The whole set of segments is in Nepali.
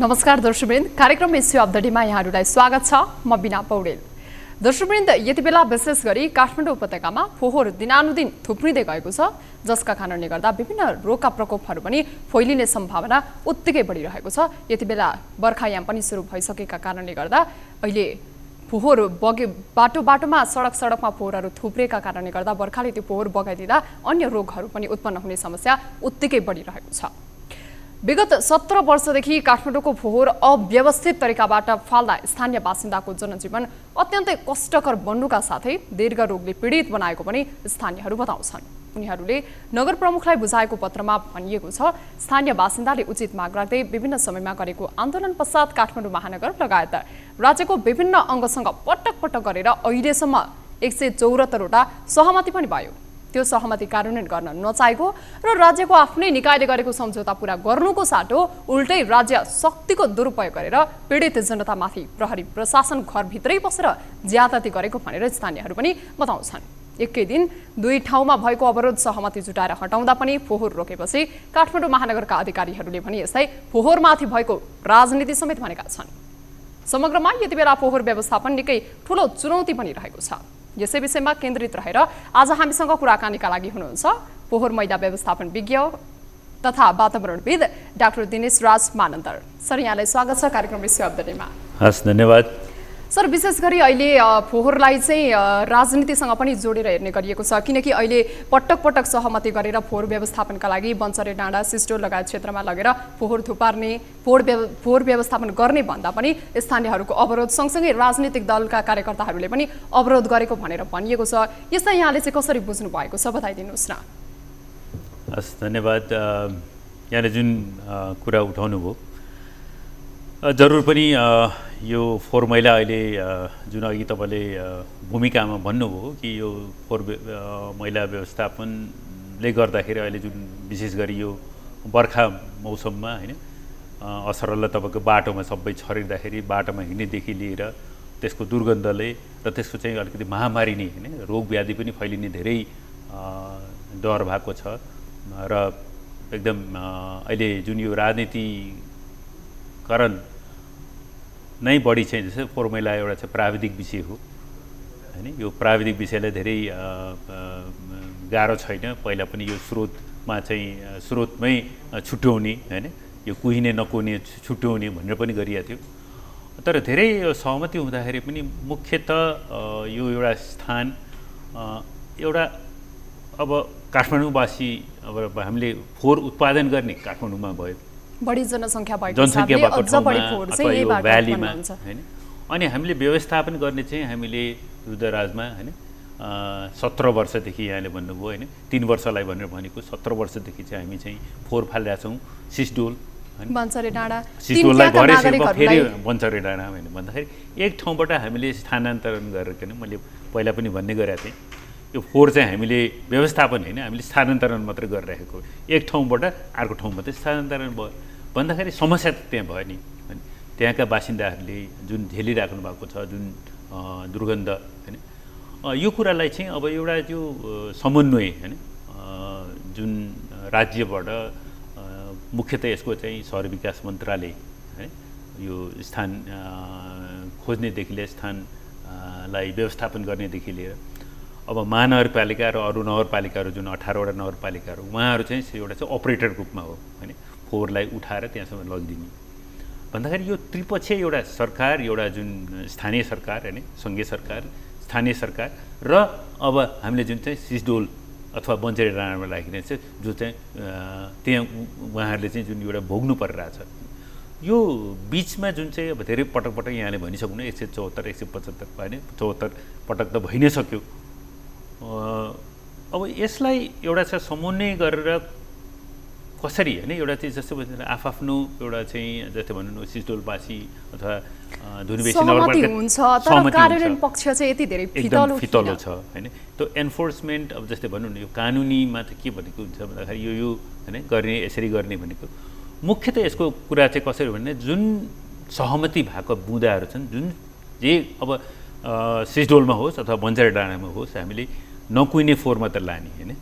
नमस्कार दर्शकवृन्द कार्यक्रम इस्यु अफ द डेमा यहाँहरूलाई स्वागत छ। म बिना पौडेल। दर्शकवृन्द यति बेला विशेष गरी काठमाडौँ उपत्यकामा फोहोर दिनानुदिन थुप्रिँदै गएको छ जसका कारणले गर्दा विभिन्न रोगका प्रकोपहरू पनि फैलिने सम्भावना उत्तिकै बढिरहेको छ। यति बेला बर्खायाम पनि सुरु भइसकेका कारणले गर्दा अहिले फोहोर बगे बाटो बाटोमा सडक सडकमा फोहोरहरू थुप्रेका कारणले गर्दा बर्खाले त्यो फोहोर बगाइदिँदा अन्य रोगहरू पनि उत्पन्न हुने समस्या उत्तिकै बढिरहेको छ। विगत सत्र वर्षदेखि काठमाडौँको फोहोर अव्यवस्थित तरिकाबाट फाल्दा स्थानीय बासिन्दाको जनजीवन अत्यन्तै कष्टकर बन्नुका साथै दीर्घ रोगले पीडित बनाएको पनि स्थानीयहरू बताउँछन्। उनीहरूले नगर प्रमुखलाई बुझाएको पत्रमा भनिएको छ स्थानीय बासिन्दाले उचित माग राख्दै विभिन्न समयमा गरेको आन्दोलन पश्चात काठमाडौँ महानगर लगायत राज्यको विभिन्न अङ्गसँग पटक पटक गरेर अहिलेसम्म एक सय चौरात्तरवटा सहमति पनि भयो। त्यो सहमति कार्यान्वयन गर्न नचाहेको र राज्यको आफ्नै निकायले गरेको सम्झौता पुरा गर्नुको साटो उल्टै राज्य शक्तिको दुरुपयोग गरेर पीडित जनतामाथि प्रहरी प्रशासन घरभित्रै बसेर ज्यादती गरेको भनेर स्थानीयहरू पनि बताउँछन्। एकै दिन दुई ठाउँमा भएको अवरोध सहमति जुटाएर हटाउँदा पनि फोहोर रोकेपछि काठमाडौँ महानगरका अधिकारीहरूले पनि यसलाई फोहोरमाथि भएको राजनीति समेत भनेका छन्। समग्रमा यति बेला फोहोर व्यवस्थापन निकै ठुलो चुनौती पनि रहेको छ। यसै विषयमा केन्द्रित रहेर आज हामीसँग कुराकानीका लागि हुनुहुन्छ पोहोर मैदा व्यवस्थापन विज्ञ तथा वातावरणविद डाक्टर दिनेश राज मानन्दर। सर यहाँलाई स्वागत छ कार्यक्रम हस् धन्यवाद। सर विशेष गरी अहिले फोहोरलाई चाहिँ राजनीतिसँग पनि जोडेर हेर्ने गरिएको छ किनकि अहिले पटक पटक सहमति गरेर फोहोर व्यवस्थापनका लागि बन्चरे डाँडा सिस्टो लगायत क्षेत्रमा लगेर फोहोर थुपार्ने फोहोर व्यव फोहोर व्यवस्थापन गर्ने भन्दा पनि स्थानीयहरूको अवरोध सँगसँगै राजनीतिक दलका कार्यकर्ताहरूले पनि अवरोध गरेको भनेर भनिएको छ। यसलाई यहाँले चाहिँ कसरी बुझ्नु भएको छ बताइदिनुहोस् न। हस् धन्यवाद। यहाँले जुन कुरा उठाउनु भयो जरुर पनि यो फोहोर मैला अहिले जुन अघि तपाईँले भूमिकामा भन्नुभयो कि यो फोहोर मैला व्यवस्थापनले गर्दाखेरि अहिले जुन विशेष गरी यो बर्खा मौसममा होइन असरल तपाईँको बाटोमा सबै छरिँदाखेरि बाटोमा हिँड्नेदेखि लिएर त्यसको दुर्गन्धले र त्यसको चाहिँ अलिकति महामारी नै होइन रोग व्याधि पनि फैलिने धेरै डर भएको छ। र एकदम अहिले जुन यो राजनीतिकरण नै बढी चाहिँ जस्तै फोर्मुला एउटा चाहिँ प्राविधिक विषय हो। होइन? यो प्राविधिक विषयलाई धेरै गाह्रो छैन। पहिला पनि यो स्रोतमा चाहिँ स्रोतमै छुट्याउने होइन? यो कुहिने नकुहिने छुट्याउने भनेर पनि गरिएको थियो। तर धेरै सहमति हुँदाखेरि पनि मुख्यत यो एउटा स्थान एउटा अब काठमाडौँवासी अब हामीले फोहोर उत्पादन गर्ने काठमाडौँमा भयो। बढी जनसङ्ख्या भएको भएको भ्यालीमा होइन? अनि हामीले व्यवस्थापन गर्ने चाहिँ हामीले रुद्रराजमा होइन? सत्र वर्षदेखि यहाँले भन्नुभयो होइन? तिन वर्षलाई भनेर भनेको सत्र वर्षदेखि चाहिँ हामी चाहिँ फोहोर फालिरहेको छौँ सिसडोल सिसडोललाई फेरि बन्चरे डाँडा होइन भन्दाखेरि एक ठाउँबाट हामीले स्थानान्तरण गरेर मैले पहिला पनि भन्ने गरेका थिएँ। यो फोहोर चाहिँ हामीले व्यवस्थापन होइन? हामीले स्थानान्तरण मात्रै गरिरहेको एक ठाउँबाट अर्को ठाउँमा चाहिँ स्थानान्तरण भयो। भन्दाखेरि समस्या त त्यहाँ भयो नि। त्यहाँका बासिन्दाहरूले जुन झेलिराख्नु भएको छ जुन दुर्गन्ध होइन यो कुरालाई चाहिँ अब एउटा त्यो समन्वय होइन जुन राज्यबाट मुख्यतः यसको चाहिँ सहर विकास मन्त्रालय होइन यो स्थान खोज्नेदेखि लिएर स्थानलाई व्यवस्थापन गर्नेदेखि लिएर अब महानगरपालिका र अरू नगरपालिकाहरू जुन अठारवटा नगरपालिकाहरू उहाँहरू चाहिँ एउटा चाहिँ अपरेटर रूपमा हो होइन। फोहोरलाई उठाएर त्यहाँसम्म लगिदिने। भन्दाखेरि यो त्रिपक्षीय एउटा सरकार एउटा जुन स्थानीय सरकार होइन सङ्घीय सरकार स्थानीय सरकार र अब हामीले जुन चाहिँ सिसडोल अथवा बन्चेरी डाँडामा राखिने चाहिँ जो चाहिँ त्यहाँ उहाँहरूले चाहिँ जुन एउटा भोग्नु परिरहेछ यो बिचमा जुन चाहिँ अब धेरै पटक पटक यहाँले भनिसक्नु एक सय चौहत्तर एक सय पचहत्तर होइन चौहत्तर पटक त भइ नै सक्यो अब यसलाई एउटा चाहिँ समन्वय गरेर कसरी होइन एउटा चाहिँ जस्तो भन्छ आफ्नो एउटा चाहिँ जस्तै भनौँ न सिस्टोलवासी अथवा एकदम फितलो छ होइन? त्यो एन्फोर्समेन्ट अब जस्तै भनौँ न यो कानुनीमा त के भनेको हुन्छ भन्दाखेरि यो यो होइन? गर्ने यसरी गर्ने भनेको। मुख्यतः यसको कुरा चाहिँ कसरी भने जुन सहमति भएको बुँदाहरू छन् जुन जे अब सिस्डोलमा होस् अथवा बन्जारा डाँडामा होस् हामीले नकुहिने फोहोर मात्र लाने होइन?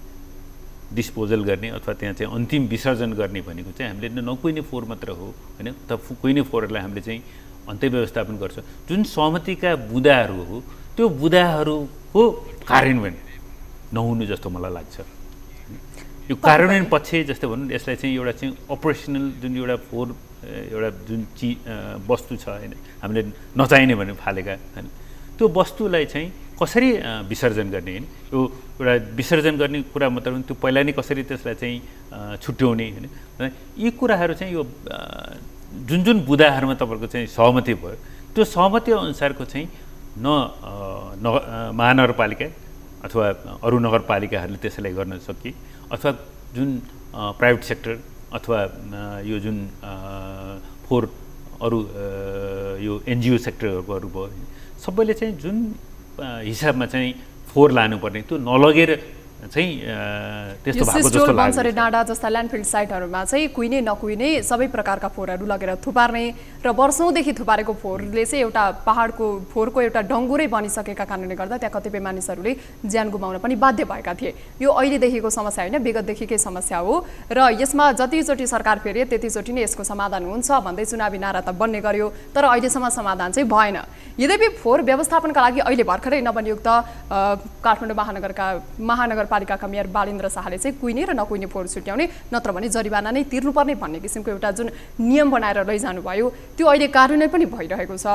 डिस्पोजल गर्ने अथवा त्यहाँ चाहिँ अन्तिम विसर्जन गर्ने भनेको चाहिँ हामीले नकुइने फोहोर मात्र हो होइन? त कुहिने फोहोरलाई हामीले चाहिँ अन्त्य व्यवस्थापन गर्छ। जुन सहमतिका बुदाहरू हो त्यो बुदाहरूको कार्यान्वयन नहुनु जस्तो मलाई लाग्छ। यो कार्यान्वयन पक्ष जस्तो भनौँ यसलाई चाहिँ एउटा चाहिँ अपरेसनल जुन एउटा फोहोर एउटा जुन चि वस्तु छ होइन? हामीले नचाहिने भने फालेका होइन? त्यो वस्तुलाई चाहिँ कसरी विसर्जन गर्ने होइन? यो एउटा विसर्जन गर्ने कुरा मात्र त्यो पहिला नै कसरी त्यसलाई चाहिँ छुट्याउने होइन? यी कुराहरू चाहिँ यो जुन जुन बुदाहरूमा तपाईँहरूको चाहिँ सहमति भयो त्यो सहमति अनुसारको चाहिँ न महानगरपालिका अथवा अरू नगरपालिकाहरूले त्यसलाई गर्न सके अथवा जुन प्राइभेट सेक्टर अथवा यो जुन फोहोर अरू यो एनजिओ सेक्टरहरू भयो सबैले चाहिँ जुन हिसाबमा चाहिँ फोहोर लानुपर्ने त्यो नलगेर चाहिँ त्यस्तो भएको जस्तो लाग्छ डाँडा जस्ता ल्यान्डफिल्ड साइटहरूमा चाहिँ कुहिने नकुहिने सबै प्रकारका फोहोरहरू लगेर थुपार्ने र वर्षौँदेखि थुपारेको फोहोरले चाहिँ एउटा पहाडको फोहोरको एउटा डङ्गुरै बनिसकेका कारणले गर्दा त्यहाँ कतिपय मानिसहरूले ज्यान गुमाउन पनि बाध्य भएका थिए। यो अहिलेदेखिको समस्या होइन विगतदेखिकै समस्या हो र यसमा जतिचोटि सरकार फेरि त्यतिचोटि नै यसको समाधान हुन्छ भन्दै चुनावी नारा त बन्ने गर्यो तर अहिलेसम्म समाधान चाहिँ भएन। यद्यपि फोहोर व्यवस्थापनका लागि अहिले भर्खरै नवनियुक्त काठमाडौँ महानगरका महानगर नगरपालिकाका मेयर बालेन्द्र शाहले चाहिँ कुहिने र नकुहिने फोहोर छुट्याउने नत्र भने जरिवाना नै तिर्नुपर्ने भन्ने किसिमको एउटा जुन नियम बनाएर लैजानुभयो त्यो अहिले कार्यान्वयन पनि भइरहेको छ।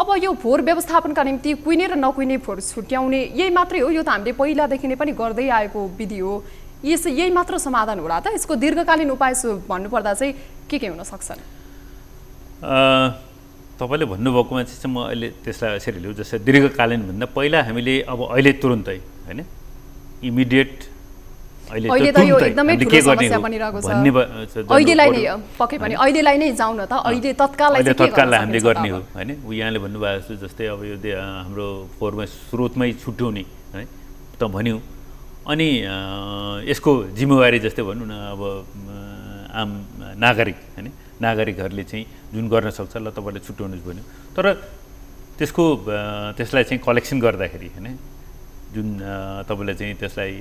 अब यो फोहोर व्यवस्थापनका निम्ति कुहिने र नकुहिने फोहोर छुट्याउने यही मात्रै हो यो त हामीले पहिलादेखि नै पनि गर्दै आएको विधि हो। यस यही मात्र समाधान होला त? यसको दीर्घकालीन उपाय भन्नुपर्दा चाहिँ के के हुन सक्छन् तपाईँले भन्नुभएकोमा चाहिँ म अहिले त्यसलाई यसरी लिउँ जस्तै दीर्घकालीन भन्दा पहिला हामीले अब अहिले तुरुन्तै होइन? इमिडिएट अहिले त यो एकदमै ठुलो समस्या बनिरहेको छ। अहिलेलाई नै पक्कै पनि। अहिलेलाई नै जाउँ न त अहिले तत्काललाई तत्काललाई हामीले गर्ने हो होइन? यहाँले भन्नुभएको जस्तो जस्तै अब यो हाम्रो फोहोरमा स्रोतमै छुट्याउने है? त भन्यो। अनि यसको जिम्मेवारी जस्तै भनौँ न अब आम नागरिक होइन? नागरिकहरूले चाहिँ जुन गर्न सक्छ ल तपाईँले छुट्याउनुहोस् भन्यो। तर त्यसको त्यसलाई चाहिँ कलेक्सन गर्दाखेरि होइन? जुन तपाईँले चाहिँ त्यसलाई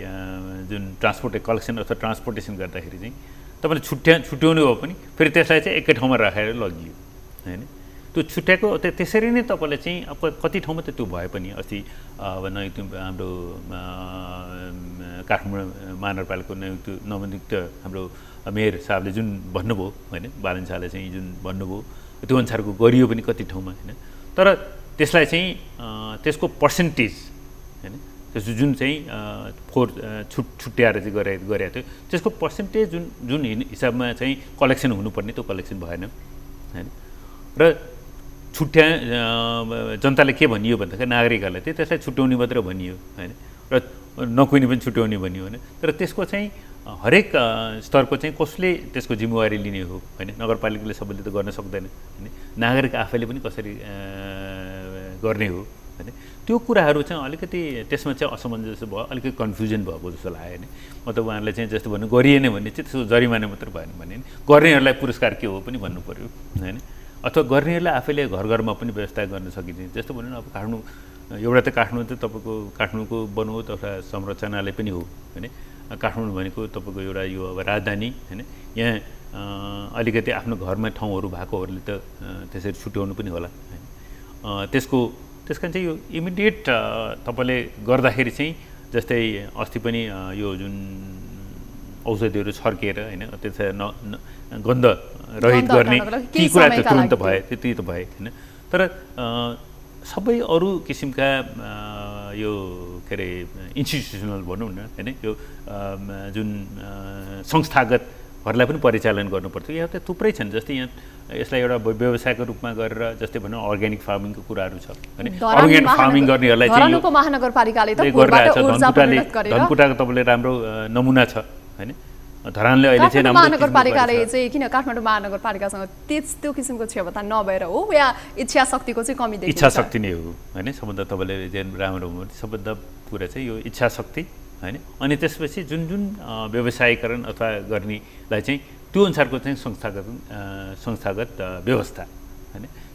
जुन ट्रान्सपोर्ट कलेक्सन अथवा ट्रान्सपोर्टेसन गर्दाखेरि चाहिँ तपाईँले छुट्या छुट्याउनु हो पनि फेरि त्यसलाई चाहिँ एकै ठाउँमा राखेर लगियो होइन? त्यो छुट्याएको त्यसरी नै तपाईँले चाहिँ अब कति ठाउँमा त त्यो भए पनि अस्ति अब नयुक्त हाम्रो काठमाडौँ महानगरपालिकाको नयुक्त नवनियुक्त हाम्रो मेयर साहबले जुन भन्नुभयो होइन? बालन शाहले चाहिँ जुन भन्नुभयो त्यो अनुसारको गरियो पनि कति ठाउँमा होइन? तर त्यसलाई चाहिँ त्यसको पर्सेन्टेज त्यसो जुन चाहिँ फोर छुट छुट्याएर चाहिँ गरे गरेको थियो। त्यसको पर्सेन्टेज जुन जुन हिसाबमा चाहिँ कलेक्सन हुनुपर्ने त्यो कलेक्सन भएन। होइन? र छुट्या जनताले के भनियो भन्दाखेरि नागरिकहरूलाई चाहिँ त्यसलाई छुट्याउने मात्र भनियो। होइन? र नकुहिने पनि छुट्याउने भनियो होइन? तर त्यसको चाहिँ हरेक स्तरको चाहिँ कसले त्यसको जिम्मेवारी लिने हो? होइन? नगरपालिकाले सबैले त गर्न सक्दैन। होइन? नागरिक आफैले पनि कसरी गर्ने हो? होइन? त्यो कुराहरू चाहिँ अलिकति त्यसमा चाहिँ असमञ्जस भयो अलिकति कन्फ्युजन भएको जस्तो लाग्यो नि। म त उहाँहरूलाई चाहिँ जस्तो भन्नु गरिएन भने चाहिँ त्यसको जरिमाना मात्र भएन भने गर्नेहरूलाई पुरस्कार के हो पनि भन्नु पऱ्यो होइन? अथवा गर्नेहरूलाई आफैले घर घरमा पनि व्यवस्था गर्न सकिन्छ। जस्तो भन्नु अब काठमाडौँ एउटा त काठमाडौँ त तपाईँको काठमाडौँको बनोट अथवा संरचनालय पनि हो होइन? काठमाडौँ भनेको तपाईँको एउटा यो अब राजधानी होइन? यहाँ अलिकति आफ्नो घरमा ठाउँहरू भएकोहरूले त त्यसरी छुट्याउनु पनि होला होइन? त्यसको त्यस कारण चाहिँ यो इमिडिएट तपाईँले गर्दाखेरि चाहिँ जस्तै अस्ति पनि यो जुन औषधिहरू छर्किएर होइन त्यसै न गन्ध रहित गर्ने ती कुरा त तुरन्त भए त्यति त भए होइन तर सबै अरू किसिमका यो के अरे इन्स्टिट्युसनल भनौँ न होइन यो जुन संस्थागतहरूलाई पनि परिचालन गर्नुपर्छ यहाँ त थुप्रै छन् जस्तै यहाँ यसलाई एउटा व्यवसायको रूपमा गरेर जस्तै भनौँ अर्ग्यानिक फार्मिङको कुराहरू छ। होइन अर्ग्यानिक फार्मिङ गर्नेहरूलाई धनकुटाको तपाईँले राम्रो नमुना छ होइन? धरानले अहिले चाहिँ महानगरपालिकाले चाहिँ किन काठमाडौँ महानगरपालिकासँग त्यस्तो किसिमको क्षमता नभएर हो? या इच्छा शक्तिको चाहिँ कमी इच्छा शक्ति नै हो होइन? सबभन्दा तपाईँले राम्रो सबभन्दा कुरा चाहिँ यो इच्छा शक्ति होइन? अनि त्यसपछि जुन जुन व्यवसायीकरण अथवा गर्नेलाई चाहिँ त्यो अनुसारको चाहिँ संस्थागत संस्थागत व्यवस्था।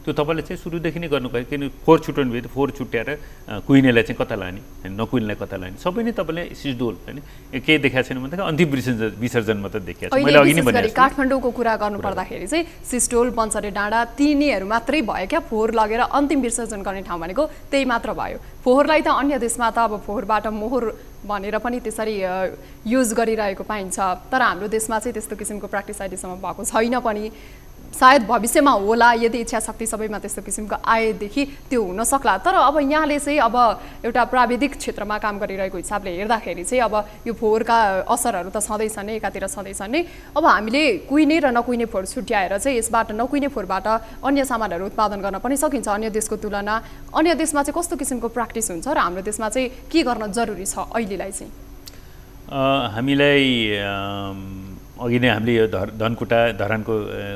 त्यो तपाईँले चाहिँ सुरुदेखि नै गर्नु पऱ्यो किन फोहोर छुट्याउनु भयो फोहोर छुट्याएर कुहिनेलाई चाहिँ कता लाने होइन नकुहिनेलाई कता लाने सबै नै तपाईँले सिजडोल होइन केही देखाएको छैन भन्दाखेरि अन्तिम विसर्जन विसर्जन मात्रै देखाएको छ। मैले अघि नै भने काठमाडौँको कुरा गर्नु पर्दाखेरि चाहिँ सिस्टोल पञ्चरे डाँडा तिनीहरू मात्रै भयो क्या फोहोर लगेर अन्तिम विसर्जन गर्ने ठाउँ भनेको त्यही मात्र भयो। फोहोरलाई त अन्य देशमा त अब फोहोरबाट मोहोर भनेर पनि त्यसरी युज गरिरहेको पाइन्छ तर हाम्रो देशमा चाहिँ त्यस्तो किसिमको प्र्याक्टिस अहिलेसम्म भएको छैन पनि। सायद भविष्यमा होला यदि इच्छा शक्ति सबैमा त्यस्तो किसिमको आएदेखि त्यो हुन सक्ला। तर अब यहाँले चाहिँ अब एउटा प्राविधिक क्षेत्रमा काम गरिरहेको हिसाबले हेर्दाखेरि चाहिँ अब यो फोहोरका असरहरू त छँदैछन् नै एकातिर छँदैछन् नै। अब हामीले कुहिने र नकुहिने फोहोर छुट्याएर चाहिँ यसबाट नकुहिने फोहोरबाट अन्य सामानहरू उत्पादन गर्न पनि सकिन्छ अन्य देशको तुलना। अन्य देशमा चाहिँ कस्तो किसिमको प्र्याक्टिस हुन्छ र हाम्रो देशमा चाहिँ के गर्न जरुरी छ अहिलेलाई चाहिँ? हामीलाई अघि नै हामीले यो धर धनकुटा धरानको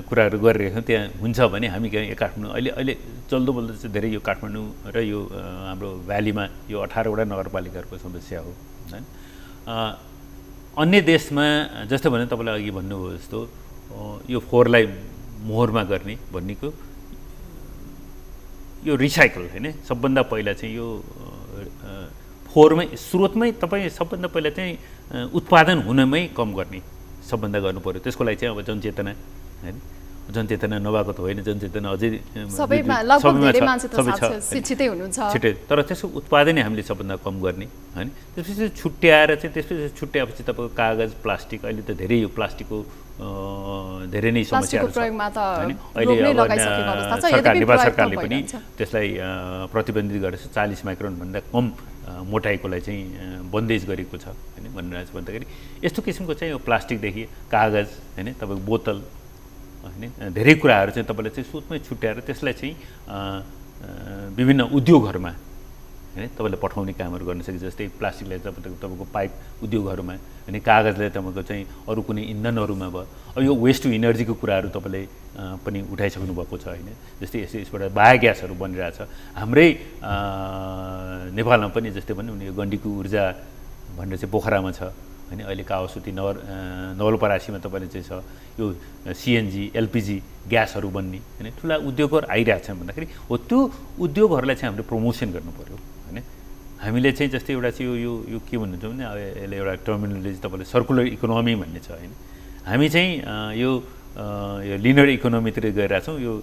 कुराहरू गरिरहेको छौँ त्यहाँ हुन्छ भने हामी काठमाडौँ अहिले अहिले चल्दो बोल्दो चाहिँ धेरै यो काठमाडौँ र यो हाम्रो भ्यालीमा यो अठारवटा नगरपालिकाहरूको समस्या हो होइन अन्य देशमा जस्तो भने तपाईँलाई अघि भन्नुभयो जस्तो यो फोहोरलाई मोहोरमा गर्ने भन्नेको यो रिसाइकल होइन सबभन्दा पहिला चाहिँ यो फोहोरमै स्रोतमै तपाईँ सबभन्दा पहिला चाहिँ उत्पादन हुनमै कम गर्ने सबभन्दा गर्नु पऱ्यो त्यसको लागि चाहिँ अब जनचेतना होइन? जनचेतना नभएको त होइन जनचेतना अझै छिटै तर त्यसको उत्पादनै हामीले सबभन्दा कम गर्ने होइन? त्यसपछि छुट्याएर चाहिँ त्यसपछि छुट्याएपछि तपाईँको कागज प्लास्टिक अहिले त धेरै यो प्लास्टिकको धेरै नै समस्याहरू छ अहिले सरकार नेपाल सरकारले पनि त्यसलाई प्रतिबन्धित गरेर चालिस माइक्रोनभन्दा कम मोटाइकोलाई चाहिँ बन्देज गरेको छ होइन भनिरहेको छ भन्दाखेरि यस्तो किसिमको चाहिँ यो प्लास्टिकदेखि कागज होइन तपाईँको बोतल होइन धेरै कुराहरू चाहिँ तपाईँले चाहिँ सुतमै छुट्याएर त्यसलाई चाहिँ विभिन्न उद्योगहरूमा होइन तपाईँले पठाउने कामहरू गर्न सकिन्छ जस्तै प्लास्टिकलाई तपाईँको तपाईँको पाइप उद्योगहरूमा अनि कागजलाई तपाईँको चाहिँ अरू कुनै इन्धनहरूमा भयो। अब यो वेस्ट टु इनर्जीको कुराहरू तपाईँले पनि उठाइसक्नु भएको छ होइन? जस्तै यस्तै यसबाट बायोग्यासहरू बनिरहेछ। हाम्रै नेपालमा पनि जस्तै पनि उनी गण्डीको ऊर्जा भनेर चाहिँ पोखरामा छ होइन अहिले कावासुती नवर नवलपरासीमा तपाईँले चाहिँ छ यो सिएनजी एलपिजी ग्यासहरू बन्ने होइन ठुला उद्योगहरू आइरहेको छन् भन्दाखेरि हो त्यो उद्योगहरूलाई चाहिँ हामीले प्रमोसन गर्नु पऱ्यो हामीले चाहिँ जस्तै एउटा चाहिँ यो यो के भन्नुहुन्छ भने अब यसले एउटा टर्मिनोलोजी तपाईँले सर्कुलर इकोनोमी भन्ने छ होइन। हामी चाहिँ यो यो लिनर इकोनोमीतिर गइरहेछौँ यो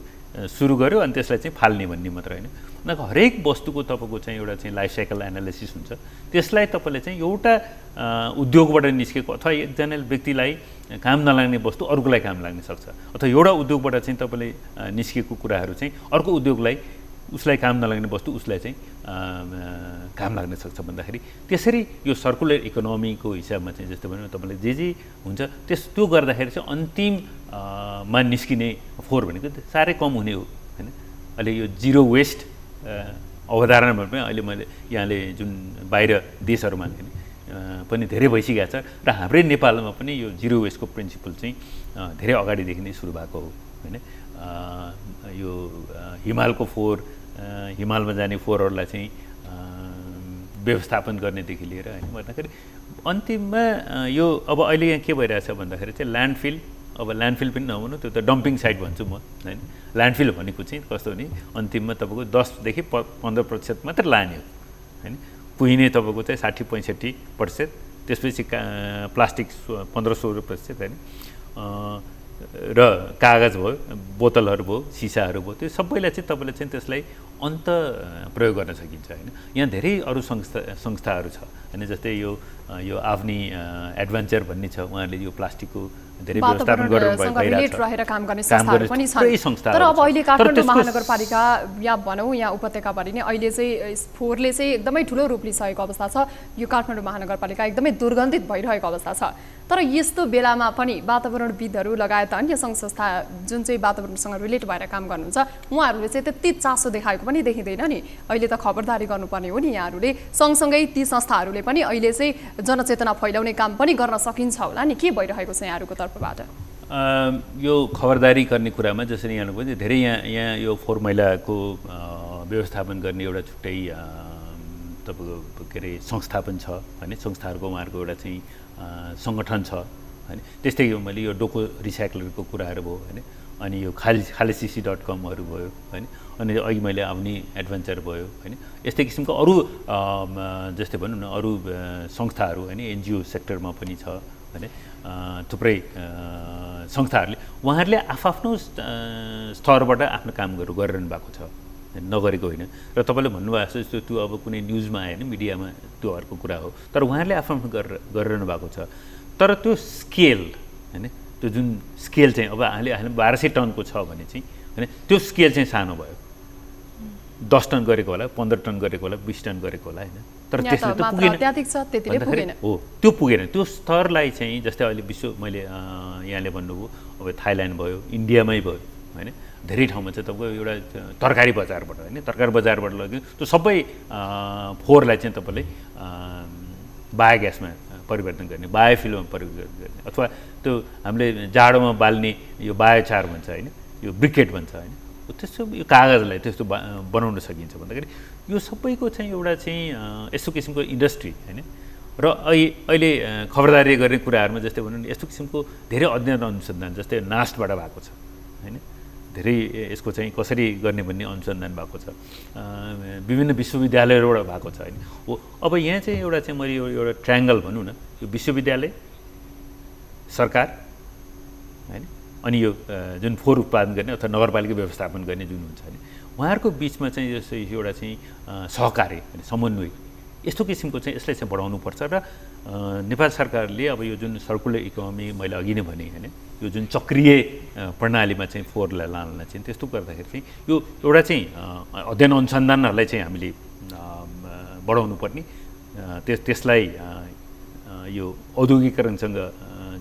सुरु गऱ्यो अनि त्यसलाई चाहिँ फाल्ने भन्ने मात्र होइन। उनीहरूको हरेक वस्तुको तपाईँको चाहिँ एउटा चाहिँ लाइफ साइकल एनालिसिस हुन्छ। त्यसलाई तपाईँले चाहिँ एउटा उद्योगबाट निस्केको अथवा एकजना व्यक्तिलाई काम नलाग्ने वस्तु अर्कोलाई काम लाग्न सक्छ। अथवा एउटा उद्योगबाट चाहिँ तपाईँले निस्केको कुराहरू चाहिँ अर्को उद्योगलाई उसलाई काम नलाग्ने वस्तु उसलाई चाहिँ काम लाग्न सक्छ भन्दाखेरि त्यसरी यो सर्कुलर इकोनोमीको हिसाबमा चाहिँ जस्तो भन्यो तपाईँले जे जे हुन्छ त्यस त्यो गर्दाखेरि चाहिँ अन्तिममा निस्किने फोहोर भनेको साह्रै कम हुने हो होइन? अहिले यो जिरो वेस्ट अवधारणामा पनि अहिले मैले यहाँले जुन बाहिर देशहरूमा पनि धेरै भइसकेको छ र हाम्रै नेपालमा पनि यो जिरो वेस्टको प्रिन्सिपल चाहिँ धेरै अगाडिदेखि नै सुरु भएको हो होइन? यो हिमालको फोहोर हिमालमा जाने फोहोरहरूलाई चाहिँ व्यवस्थापन गर्नेदेखि लिएर होइन भन्दाखेरि अन्तिममा यो अब अहिले यहाँ के भइरहेछ भन्दाखेरि चाहिँ ल्यान्डफिल अब ल्यान्डफिल पनि नहुनु त्यो त डम्पिङ साइट भन्छु म होइन। ल्यान्डफिल भनेको चाहिँ कस्तो भने अन्तिममा तपाईँको दसदेखि प पन्ध्र प्रतिशत मात्र लाने हो होइन। कुहिने तपाईँको चाहिँ साठी पैँसठी प्रतिशत त्यसपछि का प्लास्टिक पन्ध्र सोह्र प्रतिशत होइन। र कागज भयो बोतलहरू भयो सिसाहरू भयो त्यो सबैलाई चाहिँ तपाईँले चाहिँ त्यसलाई अन्त प्रयोग गर्न सकिन्छ होइन? यहाँ धेरै अरू संस्था संस्थाहरू छ। होइन जस्तै यो यो आफ्नी एडभेन्चर भन्ने छ उहाँहरूले यो प्लास्टिकको धेरै व्यवस्थापन काम गर्ने संस्थाहरू पनि छन्। तर अब अहिले काठमाडौँ महानगरपालिका या भनौँ यहाँ उपत्यकाभरि नै अहिले चाहिँ फोहोरले चाहिँ एकदमै ठुलो रूप लिइसकेको अवस्था छ। यो काठमाडौँ महानगरपालिका एकदमै दुर्गन्धित भइरहेको अवस्था छ। तर यस्तो बेलामा पनि वातावरणविदहरू लगायत अन्य सङ्घ संस्था जुन चाहिँ वातावरणसँग रिलेट भएर काम गर्नुहुन्छ उहाँहरूले चाहिँ त्यति चासो देखाएको पनि देखिँदैन नि। अहिले त खबरदारी गर्नुपर्ने हो नि यहाँहरूले। सँगसँगै ती संस्थाहरूले पनि अहिले चाहिँ जनचेतना फैलाउने काम पनि गर्न सकिन्छ होला नि। के भइरहेको छ यहाँहरूको तर्फबाट। यो खबरदारी गर्ने कुरामा जसरी यहाँले पनि धेरै यहाँ यहाँ यो फोहोर मैलाको व्यवस्थापन गर्ने एउटा छुट्टै तपाईँको के अरे संस्था पनि छ होइन संस्थाहरूको उहाँहरूको एउटा चाहिँ सङ्गठन छ होइन त्यस्तै मैले यो डोको रिसाइक्लरको कुराहरू भयो होइन अनि यो खाली खालिसिसी डट कमहरू भयो होइन अनि अघि मैले आउने एडभेन्चर भयो होइन यस्तै किसिमको अरू जस्तै भनौँ न अरू संस्थाहरू होइन एनजिओ सेक्टरमा पनि छ होइन थुप्रै संस्थाहरूले उहाँहरूले आफआफ्नो स्तरबाट आफ्नो कामहरू गरिरहनु भएको छ। नगरेको होइन। र तपाईँले भन्नुभएको छ जस्तो त्यो अब कुनै न्युजमा आयो भने मिडियामा त्यो अर्को कुरा हो। तर उहाँहरूले आफ्नो आफ्नो गरेर गरिरहनु भएको छ। तर त्यो स्केल होइन त्यो जुन स्केल चाहिँ अब अहिले अहिले बाह्र सय टनको छ भने चाहिँ होइन त्यो स्केल चाहिँ सानो भयो। दस टन गरेको होला पन्ध्र टन गरेको होला बिस टन गरेको होला होइन। तर त्यसले त पुगेन। पुगेन। हो त्यो पुगेन। त्यो स्तरलाई चाहिँ जस्तै अहिले विश्व मैले यहाँले भन्नुभयो अब थाइल्यान्ड भयो इन्डियामै भयो होइन? धेरै ठाउँमा चाहिँ तपाईँको एउटा तरकारी बजारबाट होइन? तरकारी बजारबाट लग्यो त्यो सबै फोहोरलाई चाहिँ तपाईँले बायोग्यासमा परिवर्तन गर्ने बायोफिलमा परिवर्तन गर्ने अथवा त्यो हामीले जाडोमा बाल्ने यो बायोचार भन्छ होइन? यो ब्रिकेट भन्छ होइन? त्यस्तो यो कागजलाई त्यस्तो बनाउन सकिन्छ भन्दाखेरि यो सबैको चाहिँ एउटा चाहिँ यस्तो किसिमको इन्डस्ट्री होइन। र अहिले खबरदारी गर्ने कुराहरूमा जस्तै भनौँ न यस्तो किसिमको धेरै अध्ययन अनुसन्धान जस्तै नास्टबाट भएको छ होइन। धेरै यसको चाहिँ कसरी गर्ने भन्ने अनुसन्धान भएको छ विभिन्न विश्वविद्यालयहरूबाट भएको छ होइन। हो अब यहाँ चाहिँ एउटा चाहिँ मैले एउटा ट्रायङ्गल भनौँ न यो विश्वविद्यालय सरकार होइन। अनि यो जुन फोहोर उत्पादन गर्ने अथवा नगरपालिका व्यवस्थापन गर्ने जुन हुन्छ भने उहाँहरूको बिचमा चाहिँ जस्तो एउटा चाहिँ सहकार्य समन्वय यस्तो किसिमको चाहिँ यसलाई चाहिँ बढाउनुपर्छ र नेपाल सरकारले अब यो जुन सर्कुलर इकोनोमी मैले अघि नै भने होइन यो जुन चक्रिय प्रणालीमा चाहिँ फोहोरलाई लानलाई चाहिँ त्यस्तो गर्दाखेरि चाहिँ यो एउटा चाहिँ अध्ययन अनुसन्धानहरूलाई चाहिँ हामीले बढाउनु पर्ने त्यस त्यसलाई यो औद्योगिकरणसँग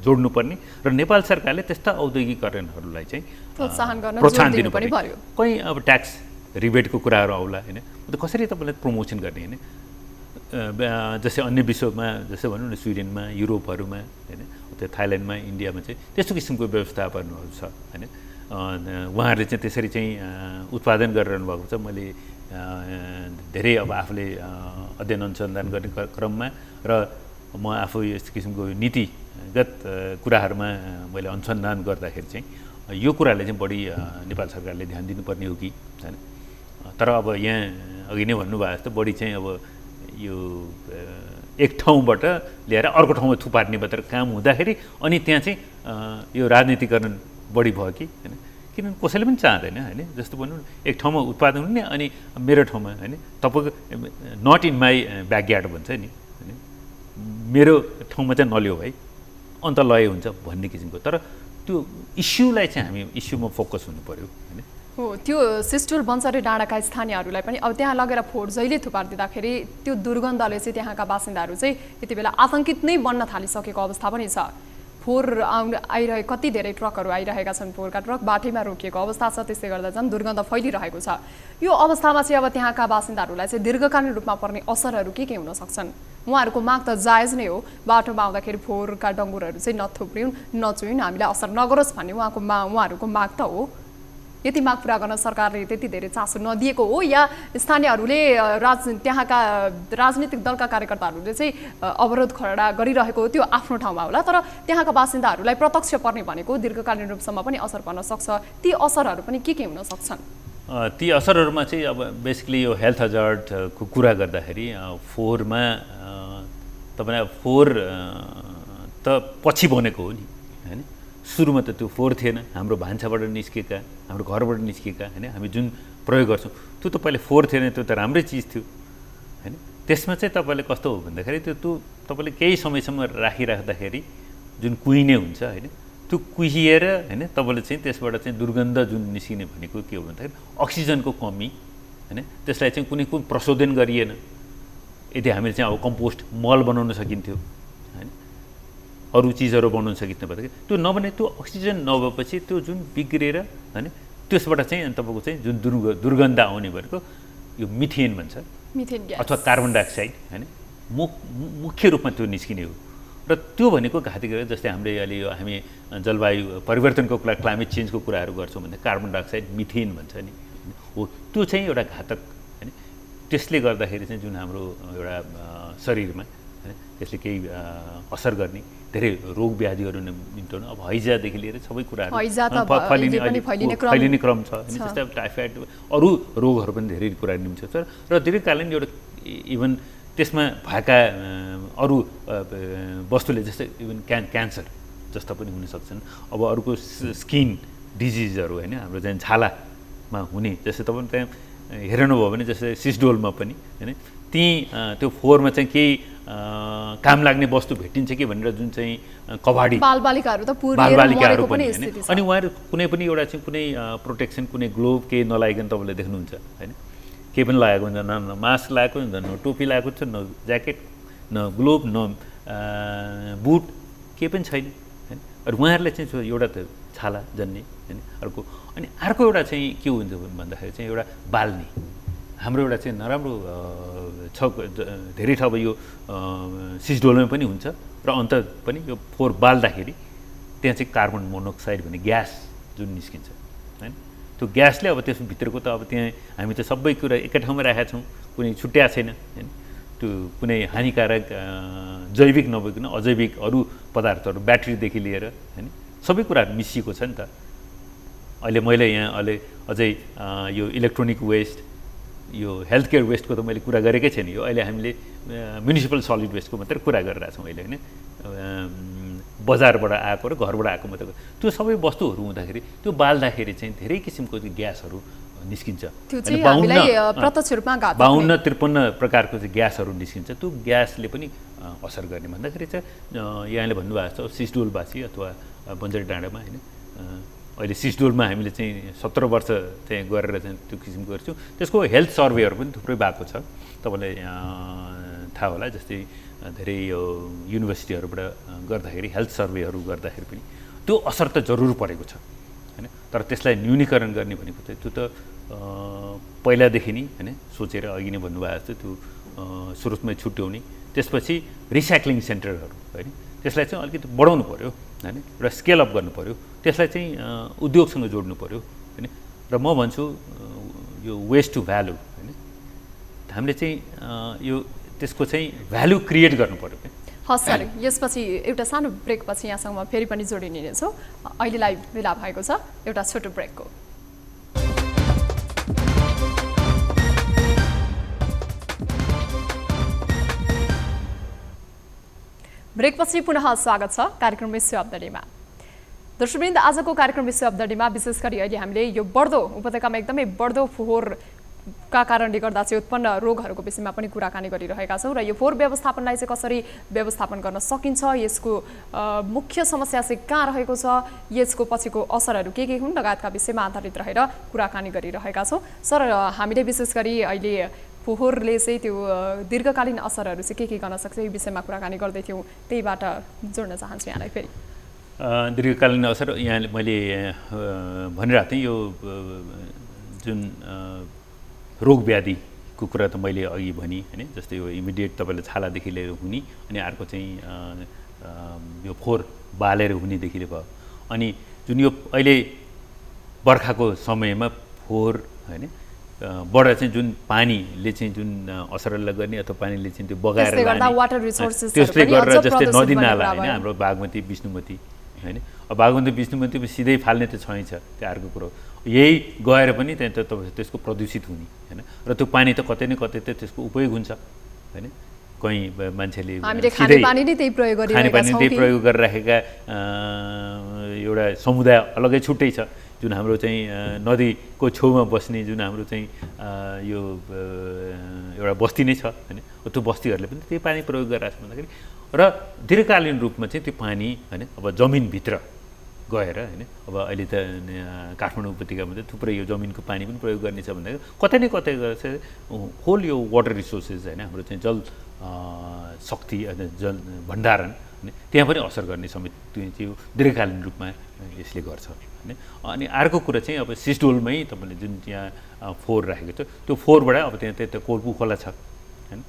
जोड्नुपर्ने र नेपाल सरकारले त्यस्ता औद्योगिकरणहरूलाई चाहिँ प्रोत्साहन दिनुपर्ने। कहीँ अब ट्याक्स रिबेटको कुराहरू आउला होइन? अन्त कसरी तपाईँलाई प्रमोसन गर्ने होइन? जस्तै अन्य विश्वमा जस्तै भनौँ न स्विडेनमा युरोपहरूमा होइन? त्यो थाइल्यान्डमा इन्डियामा चाहिँ त्यस्तो किसिमको व्यवस्थापनहरू छ होइन? उहाँहरूले चाहिँ त्यसरी चाहिँ उत्पादन गरिरहनु भएको छ। मैले धेरै अब आफूले अध्ययन अनुसन्धान गर्ने क्रममा र म आफू यस्तो किसिमको नीतिगत कुराहरूमा मैले अनुसन्धान गर्दाखेरि चाहिँ यो कुरालाई चाहिँ बढी नेपाल सरकारले ध्यान दिनुपर्ने हो कि होइन? तर अब यहाँ अघि नै भन्नुभयो जस्तो बढी चाहिँ अब यो एक ठाउँबाट ल्याएर अर्को ठाउँमा थुपार्ने मात्र काम हुँदाखेरि अनि त्यहाँ चाहिँ यो राजनीतिकरण बढी भयो कि होइन? किनभने कसैले पनि चाहँदैन होइन? जस्तो भनौँ न एक ठाउँमा उत्पादन हुने अनि मेरो ठाउँमा होइन? तपाईँको नट इन माई ब्याकयार्ड भन्छ नि होइन? मेरो ठाउँमा चाहिँ नलियो है। अन्त लय हुन्छ भन्ने किसिमको। तर त्यो इस्युलाई चाहिँ हामी इस्युमा फोकस हुनु पऱ्यो होइन? हो त्यो सिस्टुल बन्सरे डाँडाका स्थानीयहरूलाई पनि अब त्यहाँ लगेर फोहोर जहिले थुपारिदिँदाखेरि त्यो दुर्गन्धले चाहिँ त्यहाँका बासिन्दाहरू चाहिँ यति बेला आतङ्कित नै बन्न थालिसकेको अवस्था पनि छ। फोहोर आउनु आइरहे कति धेरै ट्रकहरू आइरहेका छन् फोहोरका ट्रक बाटैमा रोकिएको अवस्था छ त्यसले गर्दा झन् दुर्गन्ध फैलिरहेको छ। यो अवस्थामा चाहिँ अब त्यहाँका बासिन्दाहरूलाई चाहिँ दीर्घकालीन रूपमा पर्ने असरहरू के के हुन सक्छन्? उहाँहरूको माग त जायज नै हो। बाटोमा आउँदाखेरि फोहोरका डङ्गुरहरू चाहिँ नथुप्रिउन् नचुइन् हामीलाई असर नगरोस् भन्ने उहाँको मा उहाँहरूको माग त हो। यति माग पुरा गर्न सरकारले त्यति धेरै चासो नदिएको हो या स्थानीयहरूले राज त्यहाँका राजनीतिक दलका कार्यकर्ताहरूले चाहिँ अवरोध खडा गरिरहेको त्यो आफ्नो ठाउँमा होला। तर त्यहाँका बासिन्दाहरूलाई प्रत्यक्ष पर्ने भनेको दीर्घकालीन रूपसम्म पनि असर पर्न सक्छ। ती असरहरू पनि के के हुन सक्छन्? ती असरहरूमा चाहिँ अब बेसिकली यो हेल्थ हजार्डको कुरा गर्दाखेरि फोहोरमा तपाईँलाई फोहोर त पछि बनेको हो नि। सुरुमा त त्यो फोहोर थिएन हाम्रो भान्साबाट निस्केका हाम्रो घरबाट निस्केका होइन? हामी जुन प्रयोग गर्छौँ त्यो त पहिले फोहोर थिएन त्यो त राम्रै चिज थियो होइन? त्यसमा चाहिँ तपाईँले कस्तो हो भन्दाखेरि त्यो त्यो तपाईँले केही समयसम्म राखिराख्दाखेरि जुन कुहिने हुन्छ होइन? त्यो कुहिएर होइन? तपाईँले चाहिँ त्यसबाट चाहिँ दुर्गन्ध जुन निस्किने भनेको के हो भन्दाखेरि अक्सिजनको कमी होइन? त्यसलाई चाहिँ कुनै कुन प्रशोधन गरिएन। यदि हामीले चाहिँ अब कम्पोस्ट मल बनाउन सकिन्थ्यो अरू चिजहरू बनाउन सकिन्थ्यो भन्दाखेरि त्यो नबने त्यो अक्सिजन नभएपछि त्यो जुन बिग्रिएर होइन त्यसबाट चाहिँ तपाईँको चाहिँ जुन दुर्ग दुर्गन्ध आउने भनेको यो मिथेन भन्छ। मिथेन अथवा कार्बन डाइअक्साइड होइन? मुख मु- मुख्य रूपमा त्यो निस्किने हो। र त्यो भनेको घातक हो। जस्तै हामीले अहिले यो हामी जलवायु परिवर्तनको कुरा क्लाइमेट चेन्जको कुराहरू गर्छौँ भने कार्बन डाइअक्साइड मिथेन भन्छ नि? हो त्यो चाहिँ एउटा घातक होइन? त्यसले गर्दाखेरि चाहिँ जुन हाम्रो एउटा शरीरमा होइन? त्यसले केही असर गर्ने। धेरै रोग व्याधिहरू निम्त्याउनु। अब हैजादेखि लिएर सबै कुराहरू। फैलिने क्रम छ। छ। जस्तै अब टाइफाइड अरू रोगहरू पनि धेरै कुराहरू निम्त्याउँछ। र दीर्घकालीन एउटा इभन त्यसमा भएका अरू वस्तुले जस्तै इभन क्यान क्यान्सर जस्ता पनि हुन सक्छन्। अब अर्को स्किन डिजिजहरू होइन हाम्रो चाहिँ छालामा हुने जस्तै तपाईँले त्यहाँ हेर्नुभयो भने जस्तै सिस्डोलमा पनि होइन? ती त्यो फोहोरमा चाहिँ केही काम लाग्ने वस्तु भेटिन्छ कि भनेर जुन चाहिँ कबाडी बालबालिकाहरू त बालबालिकाहरू पनि अनि उहाँहरू कुनै पनि एउटा चाहिँ कुनै प्रोटेक्सन कुनै ग्लोभ केही नलागिकन तपाईँले देख्नुहुन्छ होइन? केही पनि लगाएको हुन्छ न न मास्क लगाएको हुन्छ न टोपी लगाएको छ न ज्याकेट न ग्लोभ न बुट केही पनि छैन होइन? र उहाँहरूले चाहिँ एउटा त छाला जन्ने होइन? अर्को अनि अर्को एउटा चाहिँ के हुन्छ भन्दाखेरि चाहिँ एउटा बाल्ने। हाम्रो एउटा चाहिँ नराम्रो छ धेरै ठाउँ यो अ, सिस्डोलमा पनि हुन्छ र अन्त पनि यो फोहोर बाल्दाखेरि त्यहाँ चाहिँ कार्बन मोनोक्साइड भन्ने ग्यास जुन निस्किन्छ होइन? त्यो ग्यासले अब त्यसभित्रको त अब त्यहाँ हामी त सबै कुरा एकै ठाउँमा राखेका छौँ कुनै छुट्याएको छैन होइन? त्यो कुनै हानिकारक जैविक नभइकन अजैविक अरू पदार्थहरू ब्याट्रीदेखि लिएर होइन? सबै कुराहरू मिसिएको छ नि त। अहिले मैले यहाँ अहिले अझै यो इलेक्ट्रोनिक वेस्ट यो हेल्थ केयर वेस्टको त मैले कुरा गरेकै छैन। यो अहिले हामीले म्युनिसिपल सलिड वेस्टको मात्रै कुरा गरिरहेको छौँ अहिले होइन? बजारबाट आएको र घरबाट आएको मात्रै। त्यो सबै वस्तुहरू हुँदाखेरि त्यो बाल्दाखेरि चाहिँ धेरै किसिमको ग्यासहरू निस्किन्छ। प्रत्यक्ष रूपमा। बाहुन्न त्रिपन्न प्रकारको चाहिँ ग्यासहरू निस्किन्छ। त्यो ग्यासले पनि असर गर्ने भन्दाखेरि चाहिँ यहाँले भन्नुभएको छ सिस्डोलवासी अथवा बन्जरी डाँडामा होइन? अहिले सिस्डोलमा हामीले चाहिँ सत्र वर्ष चाहिँ गरेर चाहिँ त्यो किसिमको गर्छौँ। त्यसको हेल्थ सर्वेहरू पनि थुप्रै भएको छ। तपाईँलाई थाहा होला जस्तै धेरै यो युनिभर्सिटीहरूबाट गर्दाखेरि हेल्थ सर्वेहरू गर्दाखेरि पनि त्यो असर त जरुर परेको छ होइन? तर त्यसलाई न्यूनीकरण गर्ने भनेको चाहिँ त्यो त पहिलादेखि नै होइन? सोचेर अघि नै भन्नुभएको जस्तो त्यो स्रोतमै छुट्याउने। त्यसपछि रिसाइक्लिङ सेन्टरहरू होइन? त्यसलाई चाहिँ अलिकति बढाउनु पऱ्यो होइन? एउटा स्केल अप गर्नु पऱ्यो त्यसलाई चाहिँ उद्योगसँग जोड्नु पऱ्यो होइन? र म भन्छु यो वेस्ट टु भ्यालु होइन? हामीले चाहिँ यो त्यसको चाहिँ भ्यालु क्रिएट गर्नु पऱ्यो हस् सर यसपछि एउटा सानो ब्रेकपछि यहाँसँग म फेरि पनि जोडिनेछु अहिलेलाई बेला भएको छ एउटा छोटो ब्रेकको। ब्रेकपछि पुनः स्वागत छ कार्यक्रम विश्व अफ द डेमा दर्शकवृन्द आजको कार्यक्रम विश्व अफ द डेमा विशेष गरी अहिले हामीले यो बढ्दो उपत्यकामा एकदमै बढ्दो फोहोरका कारणले गर्दा चाहिँ उत्पन्न रोगहरूको विषयमा पनि कुराकानी गरिरहेका छौँ र यो फोहोर व्यवस्थापनलाई चाहिँ कसरी व्यवस्थापन गर्न सकिन्छ यसको मुख्य समस्या चाहिँ कहाँ रहेको छ यसको पछिको असरहरू के के हुन् लगायतका विषयमा आधारित रहेर कुराकानी गरिरहेका छौँ। सर हामीले विशेष गरी अहिले फोहोरले चाहिँ त्यो दीर्घकालीन असरहरू चाहिँ के के गर्न सक्छ? यो विषयमा कुराकानी गर्दै थियौँ त्यहीबाट जोड्न चाहन्छु यहाँलाई फेरि। दीर्घकालीन असर यहाँले मैले भनिरहेको थिएँ यो जुन रोग व्याधिको कुरा त मैले अघि भने होइन जस्तै यो इमिडिएट तपाईँले छालादेखि लिएर हुने अनि अर्को चाहिँ यो फोहोर बालेर हुनेदेखि भयो अनि जुन यो अहिले बर्खाको समयमा फोहोर होइन बाट चाहिँ जुन पानीले चाहिँ जुन अ, असरलाई गर्ने अथवा पानीले चाहिँ त्यो बगाएर त्यसले गरेर जस्तै नदी नाला होइन। हाम्रो बागमती विष्णुमती होइन। अब बागमती विष्णुमतीमा सिधै फाल्ने त छैन त्यो अर्को कुरो यही गएर पनि त्यहाँ त त्यसको प्रदूषित हुने होइन। र त्यो पानी त कतै न कतै त त्यसको उपयोग हुन्छ होइन। कहीँ मान्छेले खानेपानी नै त्यही प्रयोग छौँ गरिराखेका एउटा समुदाय अलग्गै छुट्टै छ। जुन हाम्रो चाहिँ नदीको छेउमा बस्ने जुन हाम्रो चाहिँ यो एउटा बस्ती नै छ होइन? त्यो बस्तीहरूले पनि त्यही पानी प्रयोग गरिरहेको छ भन्दाखेरि र दीर्घकालीन रूपमा चाहिँ त्यो पानी होइन अब जमिनभित्र गएर होइन अब अहिले त काठमाडौँ उपत्यकामा त थुप्रै यो जमिनको पानी पनि प्रयोग गर्ने छ भन्दाखेरि कतै न कतै चाहिँ होल यो वाटर रिसोर्सेस होइन हाम्रो चाहिँ जल शक्ति जल भण्डारण त्यहाँ पनि असर गर्ने समेत त्यो दीर्घकालीन रूपमा यसले गर्छ। होइन अनि अर्को कुरा चाहिँ अब सिस्डोलमै तपाईँले जुन त्यहाँ फोहोर राखेको छ त्यो फोहोरबाट अब त्यहाँ त्यहाँ कोल्पु खोला छ होइन?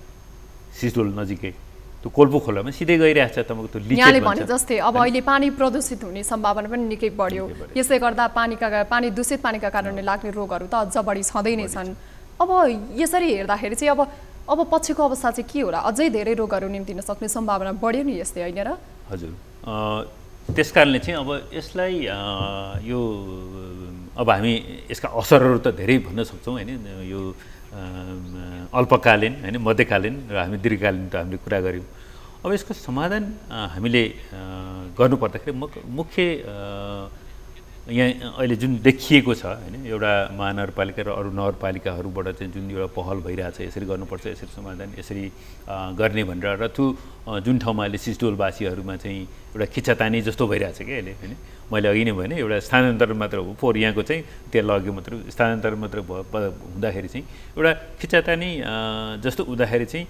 सिस्डोल नजिकै। त्यो कोल्पु खोलामा सिधै गइरहेको छ तपाईँको त्यो यहाँले भने जस्तै अब अहिले पानी प्रदूषित हुने सम्भावना पनि निकै बढ्यो। निकै बढ्यो। यसले गर्दा पानीका पानी दूषित पानीका कारणले लाग्ने रोगहरू त अझ बढी छँदै नै छन्। अब यसरी हेर्दाखेरि चाहिँ अब अब पछिको अवस्था चाहिँ के होला? अझै धेरै रोगहरू निम्तिन सक्ने सम्भावना बढ्यो नि यस्तै होइन र? हजुर। त्यस कारणले चाहिँ अब यसलाई यो अब हामी यसका असरहरू त धेरै भन्न सक्छौँ होइन? यो अल्पकालीन होइन? मध्यकालीन र हामी दीर्घकालीन त हामीले कुरा गऱ्यौँ। अब यसको समाधान हामीले गर्नुपर्दाखेरि मुख्य यहाँ अहिले जुन देखिएको छ होइन एउटा महानगरपालिका र अरू नगरपालिकाहरूबाट चाहिँ जुन एउटा पहल भइरहेछ यसरी गर्नुपर्छ यसरी समाधान यसरी गर्ने भनेर र त्यो जुन ठाउँमा अहिले सिस्टोलवासीहरूमा चाहिँ एउटा खिचातानी जस्तो भइरहेछ कि अहिले होइन। मैले अघि नै भने एउटा स्थानान्तरण मात्र हो फोहोर यहाँको चाहिँ त्यहाँ लग्यो मात्र स्थानान्तरण मात्र हुँदाखेरि चाहिँ एउटा खिचातानी जस्तो हुँदाखेरि चाहिँ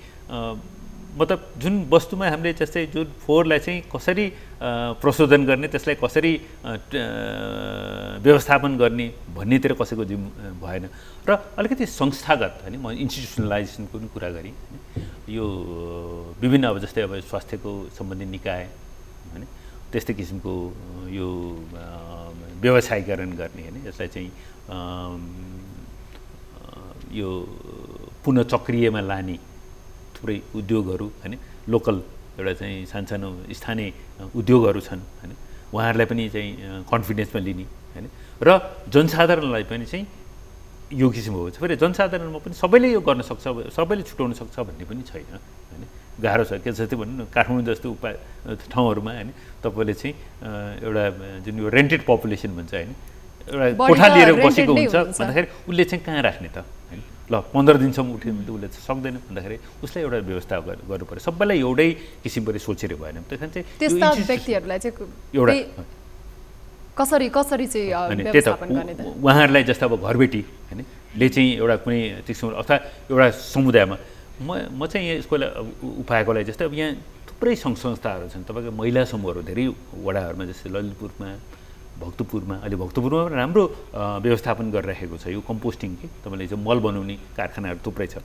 मतलब जुन वस्तुमा हामीले जस्तै जुन फोहोरलाई चाहिँ कसरी प्रशोधन गर्ने त्यसलाई कसरी व्यवस्थापन गर्ने भन्नेतिर कसैको जिम भएन। र अलिकति संस्थागत होइन म इन्स्टिट्युसनलाइजेसनको पनि कुरा गरेँ। यो विभिन्न अब जस्तै अब स्वास्थ्यको सम्बन्धी निकाय होइन त्यस्तै किसिमको यो व्यवसायीकरण गर्ने होइन यसलाई चाहिँ यो पुनः चक्रियमा लाने थुप्रै उद्योगहरू होइन? लोकल एउटा चाहिँ सानसानो स्थानीय उद्योगहरू छन् होइन? उहाँहरूलाई पनि चाहिँ कन्फिडेन्समा लिने होइन? र जनसाधारणलाई पनि चाहिँ यो किसिमको हुन्छ फेरि जनसाधारणमा पनि सबैले यो गर्न सक्छ सबैले छुट्याउन सक्छ भन्ने पनि छैन होइन? गाह्रो छ के जस्तै भन्नु न काठमाडौँ जस्तो उपाय ठाउँहरूमा होइन? तपाईँले चाहिँ एउटा जुन यो रेन्टेड पपुलेसन भन्छ होइन? एउटा कोठा लिएर बसेको हुन्छ। भन्दाखेरि उसले चाहिँ कहाँ राख्ने त? ल पन्ध्र दिनसम्म उठ्यो भने त उसले सक्दैन भन्दाखेरि उसलाई एउटा व्यवस्था गर्नु पऱ्यो सबैलाई एउटै किसिमको सोचेर भएन त्यस चाहिँ त्यस्ता व्यक्तिहरूलाई चाहिँ एउटा कसरी कसरी चाहिँ त्यही त उहाँहरूलाई जस्तो अब घरबेटी होइन? ले चाहिँ एउटा कुनै किसिम अथवा एउटा समुदायमा म म चाहिँ यहाँ यसको उपायको लागि जस्तै अब यहाँ थुप्रै सङ्घ संस्थाहरू छन्। तपाईँको महिला समूहहरू धेरै वडाहरूमा जस्तै ललितपुरमा भक्तपुरमा अहिले भक्तपुरमा पनि राम्रो व्यवस्थापन गरिराखेको छ यो कम्पोस्टिङ कि तपाईँले चाहिँ मल बनाउने कारखानाहरू थुप्रै छ।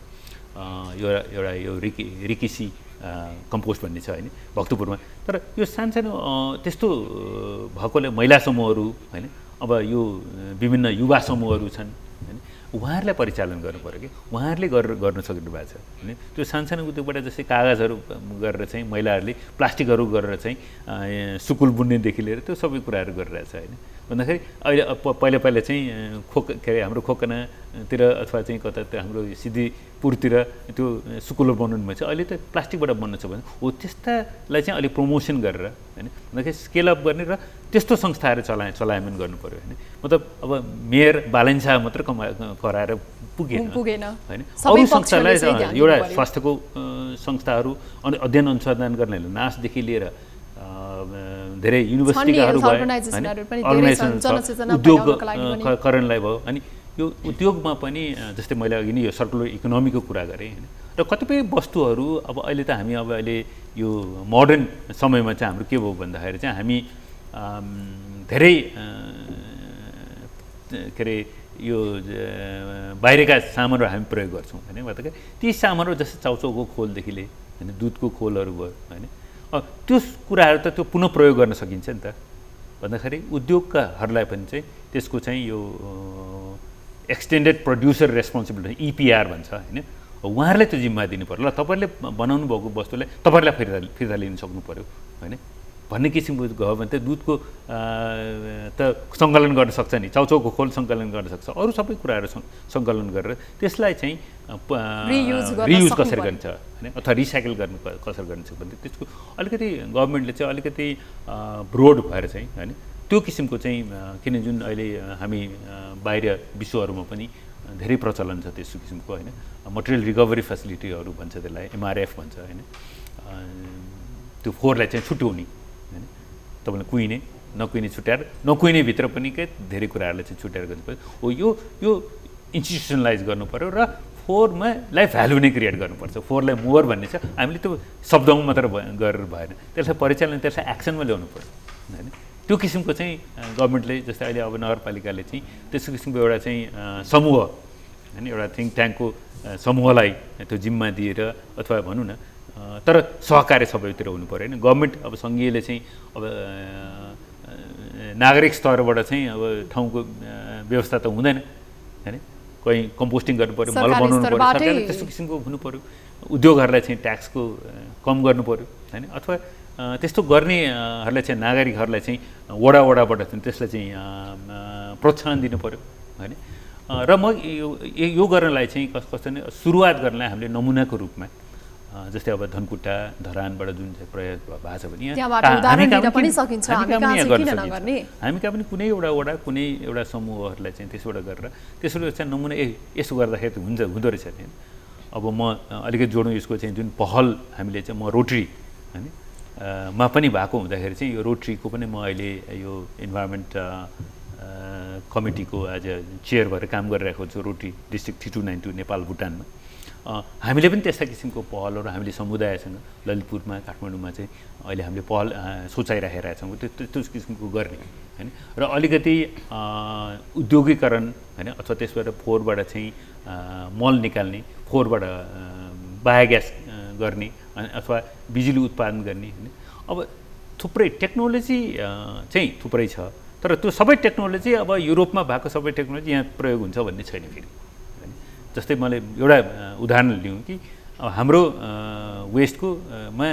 यो एउटा यो रिकि रिकिसी कम्पोस्ट भन्ने छ होइन भक्तपुरमा। तर यो सानसानो त्यस्तो भएकोले महिला समूहहरू होइन अब यो विभिन्न युवा समूहहरू छन् उहाँहरूलाई परिचालन गर्नु पऱ्यो कि? उहाँहरूले गरेर गर्न सक्नु भएको छ। होइन? त्यो सानसानो उद्योगबाट जस्तै कागजहरू गरेर चाहिँ महिलाहरूले प्लास्टिकहरू गरेर चाहिँ सुकुल बुन्नेदेखि लिएर त्यो सबै कुराहरू गरिरहेछ होइन? भन्दाखेरि अहिले पहिला पहिला चाहिँ खोक के अरे हाम्रो खोकनातिर अथवा चाहिँ कता हाम्रो सिद्धिपुरतिर त्यो सुकुलो बनाउनु भएछ। अहिले त प्लास्टिकबाट बन्नु छ भने हो त्यस्तालाई चाहिँ अलिक प्रमोसन गरेर होइन भन्दाखेरि स्केलअप गर्ने र त्यस्तो संस्थाहरू चलाए चलायमान गर्नु पऱ्यो होइन। मतलब अब मेयर बालेन्सा मात्र कमा कराएर पुगेन पुगेन। होइन। अरू संस्थालाई एउटा स्वास्थ्यको संस्थाहरू अनि अध्ययन अनुसन्धान गर्नेहरूले नाचदेखि लिएर धेरै युनिभर्सिटीहरू भयो उद्योगकरणलाई भयो। अनि यो उद्योगमा पनि जस्तै मैले अघि नै यो सर्कुलर इकोनोमीको कुरा गरेँ होइन? र कतिपय वस्तुहरू अब अहिले त हामी अब अहिले यो मोडर्न समयमा चाहिँ हाम्रो के भयो भन्दाखेरि चाहिँ हामी धेरै के अरे यो बाहिरका सामानहरू हामी प्रयोग गर्छौँ होइन? भन्दाखेरि ती सामानहरू जस्तै चाउचाउको खोलदेखि लिएर होइन? दुधको खोलहरू भयो होइन? त्यो कुराहरू त त्यो पुनः प्रयोग गर्न सकिन्छ नि त। भन्दाखेरि उद्योगकाहरूलाई पनि चाहिँ त्यसको चाहिँ यो एक्सटेन्डेड प्रड्युसर रेस्पोन्सिबिलिटी इपिआर भन्छ होइन? उहाँहरूले त्यो जिम्मा दिनु पऱ्यो ल तपाईँहरूले बनाउनु भएको वस्तुलाई तपाईँहरूलाई फिर्ता फिर्ता लिन सक्नु पऱ्यो होइन? भन्ने किसिमको गयो भने त दुधको त सङ्कलन गर्न सक्छ नि चाउचाउको खोल सङ्कलन गर्न सक्छ अरू सबै कुराहरू सङ्कलन गरेर त्यसलाई चाहिँ रियुज कसरी गरिन्छ होइन अथवा रिसाइकल गर्नु कसरी गरिन्छ भने त्यसको अलिकति गभर्मेन्टले चाहिँ अलिकति ब्रोड भएर चाहिँ होइन त्यो किसिमको चाहिँ किन जुन अहिले हामी बाहिर विश्वहरूमा पनि धेरै प्रचलन छ त्यस्तो किसिमको होइन मटेरियल रिकभरी फेसिलिटीहरू भन्छ त्यसलाई एमआरएफ भन्छ होइन त्यो फोहोरलाई चाहिँ छुट्याउने तपाईँले कुहिने नकुहिने छुट्याएर नकुहिने भित्र पनि के धेरै कुराहरूलाई चाहिँ छुट्याएर गर्नु पऱ्यो। हो यो यो इन्स्टिट्युसनलाइज गर्नु पऱ्यो र फोहोरमा लाई भ्यालु नै क्रिएट गर्नुपर्छ। फोहोरलाई मोर भन्ने छ हामीले त्यो शब्दमा मात्र गरेर भएन। त्यसलाई परिचालन त्यसलाई एक्सनमा ल्याउनु पऱ्यो। होइन? त्यो किसिमको चाहिँ गभर्मेन्टले जस्तै अहिले अब नगरपालिकाले चाहिँ त्यस्तो किसिमको एउटा चाहिँ समूह होइन? एउटा थिङ्क ट्याङ्कको समूहलाई त्यो जिम्मा दिएर अथवा भनौँ न तर सहकार्य सबैतिर हुनु पऱ्यो होइन। गभर्मेन्ट अब सङ्घीयले चाहिँ अब नागरिक स्तरबाट चाहिँ अब ठाउँको व्यवस्था त हुँदैन होइन? कहीँ कम्पोस्टिङ गर्नु पऱ्यो मल बनाउनु पऱ्यो सरकारले त्यस्तो किसिमको हुनु पऱ्यो। उद्योगहरूलाई चाहिँ ट्याक्सको कम गर्नु पऱ्यो होइन? अथवा त्यस्तो गर्नेहरूलाई चाहिँ नागरिकहरूलाई चाहिँ वडा वडाबाट चाहिँ त्यसलाई चाहिँ प्रोत्साहन दिनु पऱ्यो होइन? र म यो गर्नलाई चाहिँ कस कस्तो भने सुरुवात गर्नलाई हामीले नमुनाको रूपमा जस्तै अब धनकुटा धरानबाट जुन चाहिँ प्रयोग भएको छ भने हामी कहाँ पनि किन- एउटा वडा कुनै एउटा समूहहरूलाई चाहिँ त्यसबाट गरेर त्यसबाट चाहिँ नमुना ए यसो गर्दाखेरि हुन्छ हुँदो रहेछ नि। अब म अलिकति जोडौँ यसको चाहिँ जुन पहल हामीले चाहिँ म रोटरी होइन? मा पनि भएको हुँदाखेरि चाहिँ यो रोटरीको पनि म अहिले यो इन्भाइरोमेन्ट कमिटीको एज अ चेयर भएर काम गरिरहेको छु Rotary district three two nine two Nepal भुटानमा। हामीले पनि त्यस्ता किसिमको पहलहरू हामीले समुदायसँग ललितपुरमा काठमाडौँमा चाहिँ अहिले हामीले पहल सोचाइराखेका छौँ। त्यो त्यो- त्यो किसिमको गर्ने होइन? र अलिकति उद्योगीकरण होइन? अथवा त्यसबाट फोहोरबाट चाहिँ मल निकाल्ने फोहोरबाट बायोग्यास गर्ने अथवा बिजुली उत्पादन गर्ने होइन? अब थुप्रै टेक्नोलोजी चाहिँ थुप्रै छ। तर त्यो सबै टेक्नोलोजी अब युरोपमा भएको सबै टेक्नोलोजी यहाँ प्रयोग हुन्छ भन्ने छैन फेरि। जस्तै मैले एउटा उदाहरण लिउँ कि अब हाम्रो अ, वेस्टको अ, मा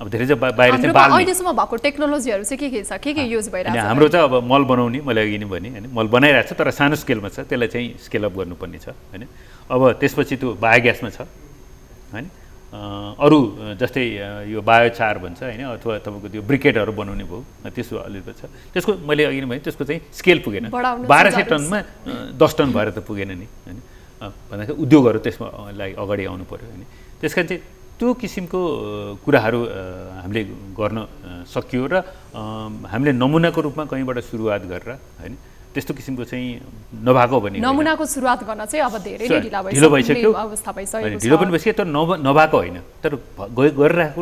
अब धेरै चाहिँ बाहिर चाहिँ अहिलेसम्म भएको टेक्नोलोजीहरू चाहिँ के के छ के के युज भइरहेको छ? हाम्रो चाहिँ अब मल बनाउने मैले अघि नै भने होइन? मल बनाइरहेको छ तर सानो स्केलमा छ त्यसलाई चाहिँ स्केल अप गर्नुपर्ने छ होइन? अब त्यसपछि त्यो बायोग्यासमा छ होइन? अरू जस्तै यो बायोचार भन्छ होइन? अथवा तपाईँको त्यो ब्रिकेटहरू बनाउने भयो त्यसो अलिकति छ। त्यसको मैले अघि नै भने त्यसको चाहिँ स्केल पुगेन। बाह्र सय टनमा दस टन भएर त पुगेन नि होइन? भन्दाखेरि उद्योगहरू त्यसमा लागि अगाडि आउनु पऱ्यो होइन त्यस कारण चाहिँ त्यो किसिमको कुराहरू हामीले गर्न सकियो र हामीले नमुनाको रूपमा कहीँबाट सुरुवात गरेर होइन त्यस्तो किसिमको चाहिँ नभएको भने। नमुनाको सुरुवात गर्न चाहिँ अब धेरै ढिला भइसक्यो ढिलो पनि भइसक्यो तर नभ नभएको होइन। तर गरिरहेको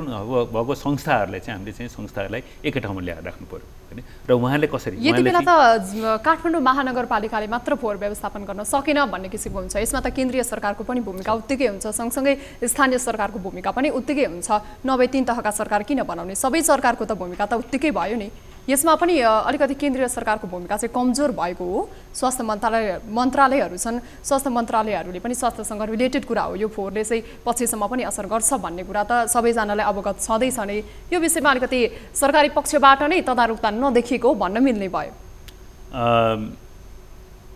भएको संस्थाहरूलाई चाहिँ हामीले चाहिँ संस्थाहरूलाई एकै ठाउँमा ल्याएर राख्नु पऱ्यो र उहाँले कसरी यति बेला त काठमाडौँ महानगरपालिकाले मात्र फोहोर व्यवस्थापन गर्न सकेन भन्ने किसिमको हुन्छ। यसमा त केन्द्रीय सरकारको पनि भूमिका उत्तिकै हुन्छ। सँगसँगै स्थानीय सरकारको भूमिका पनि उत्तिकै हुन्छ। नभए तिन तहका सरकार किन बनाउने? सबै सरकारको त भूमिका त उत्तिकै भयो नि। यसमा पनि अलिकति केन्द्रीय सरकारको भूमिका चाहिँ कमजोर भएको हो। स्वास्थ्य मन्त्रालय मन्त्रालयहरू छन्। स्वास्थ्य मन्त्रालयहरूले पनि स्वास्थ्यसँग रिलेटेड कुरा हो। यो फोहोरले चाहिँ पछिसम्म पनि असर गर्छ भन्ने कुरा त सबैजनालाई अवगत छँदैछ नै। यो विषयमा अलिकति सरकारी पक्षबाट नै तदारुकता नदेखिएको भन्न मिल्ने भयो।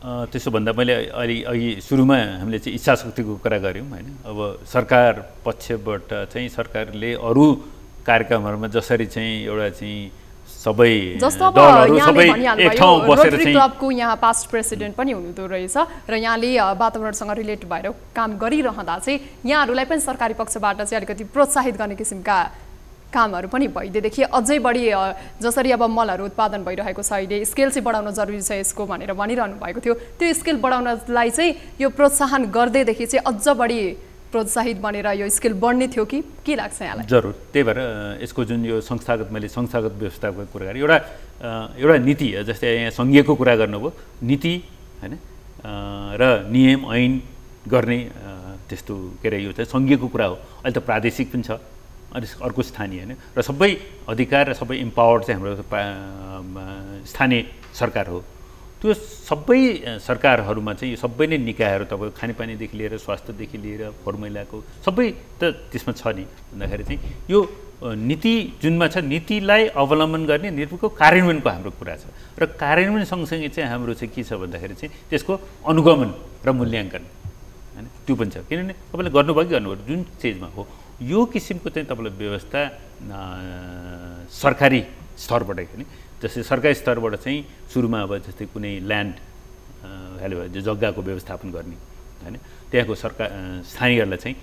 त्यसो भन्दा मैले अलि अघि सुरुमा हामीले चाहिँ इच्छा शक्तिको कुरा गऱ्यौँ होइन? अब सरकार पक्षबाट चाहिँ सरकारले अरू कार्यक्रमहरूमा जसरी चाहिँ एउटा चाहिँ सबै क्लबको यहाँ पास्ट प्रेसिडेन्ट पनि हुनुहुँदो रहेछ र यहाँले वातावरणसँग रिलेट भएर काम गरिरहँदा चाहिँ यहाँहरूलाई पनि सरकारी पक्षबाट चाहिँ अलिकति प्रोत्साहित गर्ने किसिमका कामहरू पनि भइदिएदेखि अझै बढी जसरी अब मलहरू उत्पादन भइरहेको छ अहिले स्केल चाहिँ बढाउन जरुरी छ यसको भनेर भनिरहनु भएको थियो। त्यो स्केल बढाउनलाई चाहिँ यो प्रोत्साहन गर्दैदेखि चाहिँ अझ बढी प्रोत्साहित बनेर यो स्केल बढ्ने थियो कि? के लाग्छ यहाँलाई? जरुर। त्यही भएर यसको जुन यो संस्थागत मैले संस्थागत व्यवस्थाको कुरा गरेँ एउटा एउटा नीति जस्तै यहाँ सङ्घीयको कुरा गर्नुभयो। नीति होइन र नियम ऐन गर्ने त्यस्तो के अरे यो चाहिँ सङ्घीयको कुरा हो। अहिले त प्रादेशिक पनि छ। अर्को स्थानीय होइन र सबै अधिकार र सबै इम्पावर्ड चाहिँ हाम्रो स्थानीय सरकार हो। त्यो सबै सरकारहरूमा चाहिँ यो सबै नै निकायहरू तपाईँको खानेपानीदेखि लिएर स्वास्थ्यदेखि लिएर फोहोर मैलाको सबै त त्यसमा छ नि। भन्दाखेरि चाहिँ यो नीति जुनमा छ नीतिलाई अवलम्बन गर्ने नीतिको कार्यान्वयनको हाम्रो कुरा छ। र कार्यान्वयन सँगसँगै चाहिँ हाम्रो चाहिँ के छ भन्दाखेरि चाहिँ त्यसको अनुगमन र मूल्याङ्कन। होइन? त्यो पनि छ। किनभने तपाईँले गर्नुभयो कि गर्नुभयो? जुन चिजमा हो यो किसिमको चाहिँ तपाईँलाई व्यवस्था सरकारी स्तरबाट पनि जस्तै सरकारी स्तरबाट चाहिँ सुरुमा अब जस्तै कुनै ल्यान्ड भ्यालु जग्गाको व्यवस्थापन गर्ने होइन। त्यहाँको सरकार स्थानीयहरूलाई चाहिँ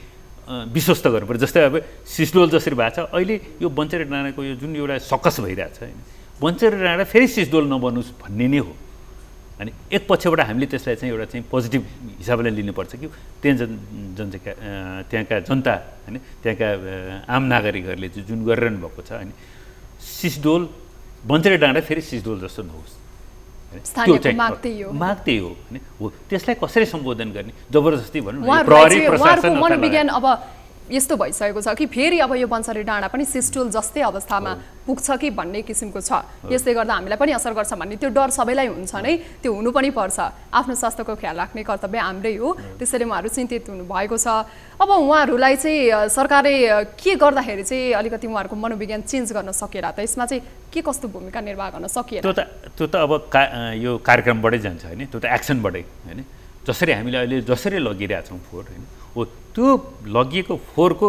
विश्वस्त गर्नु पऱ्यो जस्तै अब सिस्डोल जसरी भएको छ अहिले यो बन्चरे डाँडाको यो जुन एउटा सकस भइरहेको छ होइन। बन्चरे डाँडा फेरि सिस्डोल नबनोस् भन्ने नै हो। अनि एक पक्षबाट हामीले त्यसलाई चाहिँ एउटा चाहिँ पोजिटिभ हिसाबले लिनुपर्छ कि त्यहाँ जन अ, त्यहाँका जनता होइन त्यहाँका आम नागरिकहरूले चाहिँ जुन गरिरहनु भएको छ अनि सिसडोल बन्चरे डाँडा फेरि सिसडोल जस्तो नहोस् होइन? त्यो चाहिँ- माग त्यही हो। होइन हो त्यसलाई कसरी सम्बोधन गर्ने जबरजस्ती भनौँ प्रहरी प्रशासन अब यस्तो भइसकेको छ कि फेरि अब यो बन्सरी डाँडा पनि सिस्टुल जस्तै अवस्थामा पुग्छ कि भन्ने किसिमको छ। यसले गर्दा हामीलाई पनि असर गर्छ भन्ने त्यो डर सबैलाई हुन्छ नै। त्यो हुनु पनि पर्छ। आफ्नो स्वास्थ्यको ख्याल राख्ने कर्तव्य हाम्रै हो। त्यसैले उहाँहरू चिन्तित हुनुभएको छ। अब उहाँहरूलाई चाहिँ सरकारले के गर्दाखेरि चाहिँ अलिकति उहाँहरूको मनोविज्ञान चेन्ज गर्न सकेर त यसमा चाहिँ के कस्तो भूमिका निर्वाह गर्न सकिएन? त्यो त त्यो त अब का यो कार्यक्रमबाटै जान्छ होइन? त्यो त एक्सनबाटै होइन? जसरी हामीले अहिले जसरी लगिरहेछौँ फोहोर होइन? हो त्यो लगिएको फोहोरको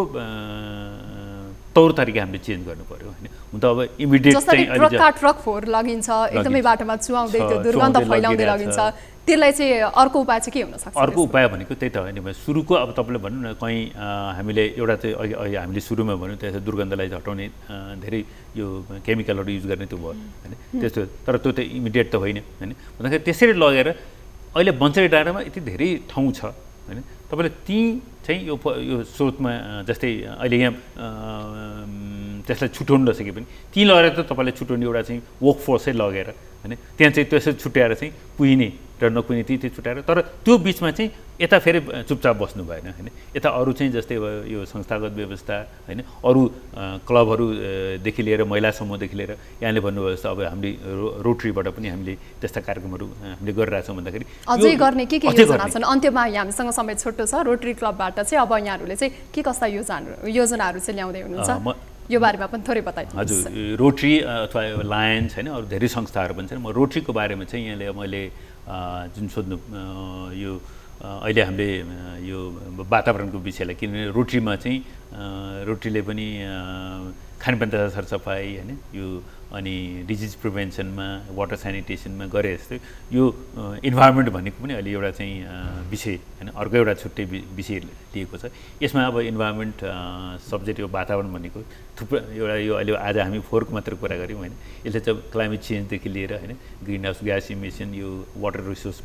तौर तरिका हामीले चेन्ज गर्नु पऱ्यो होइन? हुन त अब इमिडिएट ट्रक फोहोर लगिन्छ एकदमै बाटोमा चुहाउँदै त्यो दुर्गन्ध फैलाउँदै लगिन्छ। त्यसलाई चाहिँ अर्को उपाय चाहिँ के हुनसक्छ अर्को उपाय भनेको त्यही त होइन? सुरुको अब तपाईँले भन्नु न कहीँ हामीले एउटा चाहिँ अहिले हामीले सुरुमा भन्यौँ त्यसो दुर्गन्धलाई हटाउने धेरै यो केमिकलहरू युज गर्ने त्यो भयो होइन? त्यस्तो तर त्यो त इमिडिएट त होइन होइन? भन्दाखेरि त्यसरी लगेर अहिले बन्चरी डाँडामा यति धेरै ठाउँ छ होइन? तपाईँले त्यहीँ चाहिँ यो यो स्रोतमा जस्तै अहिले यहाँ त्यसलाई छुट्याउनु नसके पनि त्यहीँ लगेर त तपाईँले छुट्याउने एउटा चाहिँ वर्क फोर्सै लगेर होइन त्यहाँ चाहिँ त्यसरी छुट्याएर चाहिँ पुगिने र नकुहिने ती छुट्याएर। तर त्यो बिचमा चाहिँ यता फेरि चुपचाप बस्नु भएन होइन? यता अरू चाहिँ जस्तै अब यो संस्थागत व्यवस्था होइन? अरू क्लबहरूदेखि लिएर महिला समूहदेखि लिएर यहाँले भन्नुभयो जस्तो अब हामीले रोटरीबाट पनि हामीले त्यस्ता कार्यक्रमहरू हामीले गरिरहेछौँ भन्दाखेरि। अझै गर्ने के के योजना छन्? अन्त्यमा हामीसँग समय छोटो छ रोटरी क्लबबाट चाहिँ अब यहाँहरूले चाहिँ के कस्ता योजना योजनाहरू चाहिँ ल्याउँदै हुनुहुन्छ? यो बारेमा पनि थोरै बताइ हजुर रोटरी अथवा लायन्स होइन अरू धेरै संस्थाहरू पनि छन्। म रोटरीको बारेमा चाहिँ यहाँले मैले जुन सोध्नु यो अहिले हामीले यो वातावरणको विषयलाई किनभने रोटरीमा चाहिँ रोटरीले पनि खानपान तथा सरसफाइ होइन यो अनि डिजिज प्रिभेन्सनमा वाटर सेनिटेसनमा गरे जस्तै यो इन्भाइरोमेन्ट भनेको पनि अहिले एउटा चाहिँ विषय होइन अर्को एउटा छुट्टै विषय लिएको छ। यसमा अब इन्भाइरोमेन्ट सब्जेक्ट यो वातावरण भनेको थुप्रो एउटा यो अहिले आज हामी फोहोरको मात्र कुरा गऱ्यौँ होइन। यसले चाहिँ क्लाइमेट चेन्जदेखि लिएर होइन ग्रिन हाउस ग्यास इमिसन यो वाटर रिसोर्स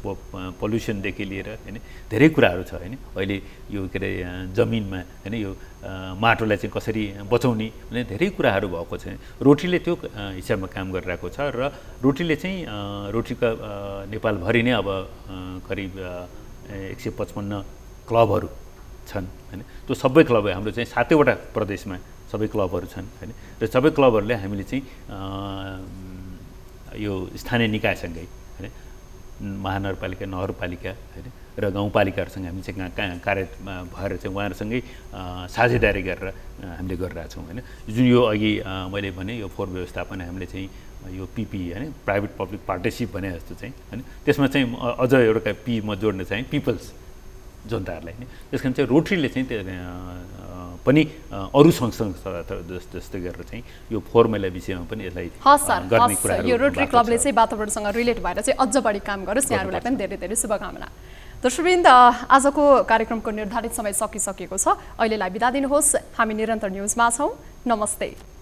पल्युसनदेखि लिएर होइन धेरै कुराहरू छ होइन। अहिले यो के अरे जमिनमा होइन यो माटोलाई चाहिँ कसरी बचाउने भने धेरै कुराहरू भएको छ। रोटीले त्यो हिसाबमा काम गरिरहेको छ र रोटीले चाहिँ रोटीका नेपालभरि नै अब करिब एक सय पचपन्न क्लबहरू छन् होइन। त्यो सबै क्लब हाम्रो चाहिँ सातैवटा प्रदेशमा सबै क्लबहरू छन् होइन। र सबै क्लबहरूले हामीले चाहिँ यो स्थानीय निकायसँगै होइन। महानगरपालिका नगरपालिका होइन। र गाउँपालिकाहरूसँग हामी चाहिँ कार्य भएर चाहिँ उहाँहरूसँगै साझेदारी गरेर हामीले गरिरहेछौँ होइन? जुन यो अघि मैले भने यो फोहोर व्यवस्थापन हामीले चाहिँ यो पिपी होइन? प्राइभेट पब्लिक पार्टनरसिप भने जस्तो चाहिँ होइन? त्यसमा चाहिँ अझ एउटा पी म जोड्न चाहेँ पिपल्स जनताहरूलाई नै त्यस कारण चाहिँ रोटरीले चाहिँ पनि अरू सङ्घ संस्था जस्तै गरेर चाहिँ यो फोहोर मैला विषयमा पनि यसलाई गर्ने कुरा यो रोटरी क्लबले चाहिँ वातावरणसँग रिलेट भएर चाहिँ अझ बढी काम गरोस्। यहाँहरूलाई पनि धेरै धेरै शुभकामना। दर्शकवृन्द आजको कार्यक्रमको निर्धारित समय सकिसकेको छ। अहिलेलाई बिदा दिनुहोस्। हामी निरन्तर न्युजमा छौँ। नमस्ते।